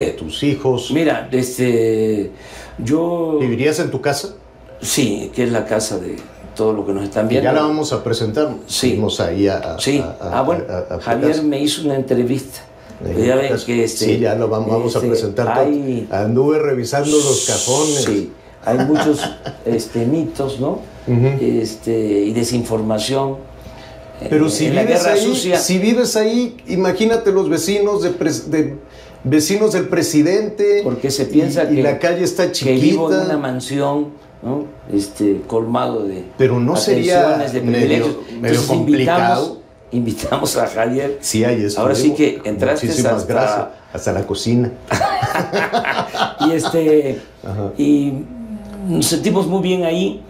de tus hijos? Mira, este, yo... ¿Vivirías en tu casa? Sí, que es la casa de todo lo que nos están viendo. Ya la vamos a presentar. Sí. Vamos ahí a, a- Sí, a- a- ah, bueno, Javier me hizo una entrevista. Ya en ven que este, sí, ya lo vamos, vamos a este, presentar. hay- Anduve revisando los cajones. Sí, hay muchos este, mitos, ¿no? este, y desinformación. Pero Eh, si en vives ahí, sucia, si vives ahí, imagínate los vecinos de, de- vecinos del presidente. Porque se piensa y, y que- la calle está que chiquita. vivo en una mansión, ¿no? Este, colmado de Pero no sería de privilegios. medio Entonces, complicado. Invitamos, invitamos a Javier. Sí, ahí está. Ahora sí que entraste Muchísimas hasta- gracias. Hasta la cocina. Y este Ajá. y nos sentimos muy bien ahí.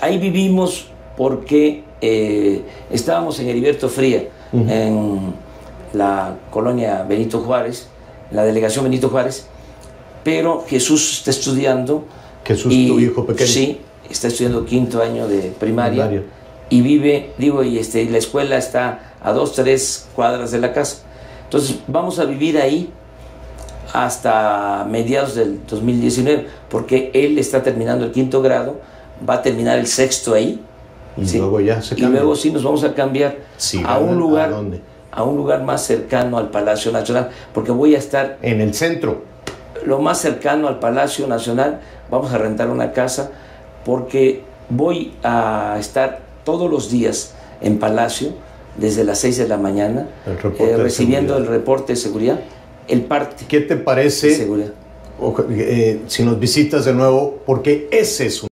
Ahí vivimos porque eh, estábamos en Heriberto Fría, en la colonia Benito Juárez, la delegación Benito Juárez, pero Jesús está estudiando. Jesús, y- tu hijo pequeño. Sí, está estudiando quinto año de primaria, Primaria. y vive, digo, y este, y la escuela está a dos, tres cuadras de la casa. Entonces vamos a vivir ahí hasta mediados del 2019, porque él está terminando el quinto grado, va a terminar el sexto ahí. Y ¿sí? luego ya se Y cambia. luego sí nos vamos a cambiar Sí, a ¿a un lugar, ¿A dónde? A un lugar más cercano al Palacio Nacional, porque voy a estar En el centro. lo más cercano al Palacio Nacional, vamos a rentar una casa, porque voy a estar todos los días en Palacio, desde las 6 de la mañana, El eh, de recibiendo seguridad. el reporte de seguridad, el parte ¿Qué te de parece seguridad. o- eh, si nos visitas de nuevo? Porque ese es un